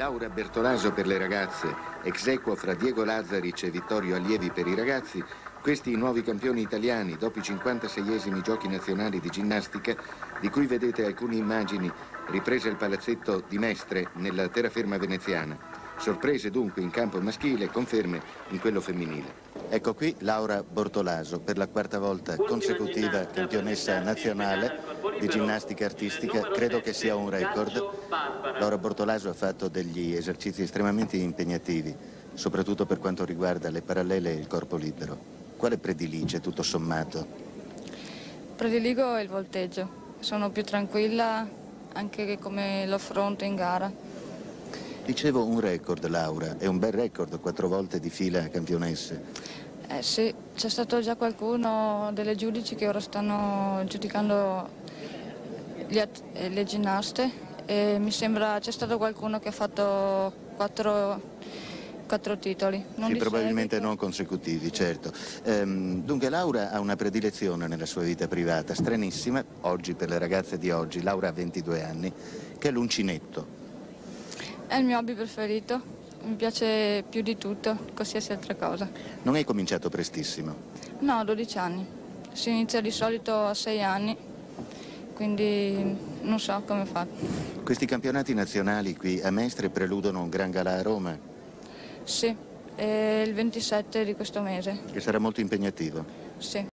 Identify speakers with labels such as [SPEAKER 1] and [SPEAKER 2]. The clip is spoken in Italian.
[SPEAKER 1] Laura Bertolaso per le ragazze, ex equo fra Diego Lazzaric e Vittorio Allievi per i ragazzi, questi i nuovi campioni italiani dopo i 56esimi giochi nazionali di ginnastica, di cui vedete alcune immagini riprese al palazzetto di Mestre nella terraferma veneziana. Sorprese dunque in campo maschile, conferme in quello femminile. Ecco qui Laura Bortolaso, per la quarta volta consecutiva campionessa nazionale di ginnastica artistica, credo che sia un record. Laura Bortolaso ha fatto degli esercizi estremamente impegnativi, soprattutto per quanto riguarda le parallele e il corpo libero. Quale predilige tutto sommato?
[SPEAKER 2] Prediligo il volteggio, sono più tranquilla anche come lo affronto in gara.
[SPEAKER 1] Dicevo un record, Laura, è un bel record, quattro volte di fila campionesse.
[SPEAKER 2] Eh sì, c'è stato già qualcuno delle giudici che ora stanno giudicando eh, le ginnaste e mi sembra c'è stato qualcuno che ha fatto quattro, quattro titoli.
[SPEAKER 1] Non sì, probabilmente seguito. non consecutivi, certo. Ehm, dunque Laura ha una predilezione nella sua vita privata, stranissima, oggi per le ragazze di oggi, Laura ha 22 anni, che è l'uncinetto.
[SPEAKER 2] È il mio hobby preferito, mi piace più di tutto, qualsiasi altra cosa.
[SPEAKER 1] Non hai cominciato prestissimo?
[SPEAKER 2] No, 12 anni. Si inizia di solito a 6 anni, quindi non so come fa.
[SPEAKER 1] Questi campionati nazionali qui a Mestre preludono un gran galà a Roma?
[SPEAKER 2] Sì, è il 27 di questo mese.
[SPEAKER 1] Che sarà molto impegnativo?
[SPEAKER 2] Sì.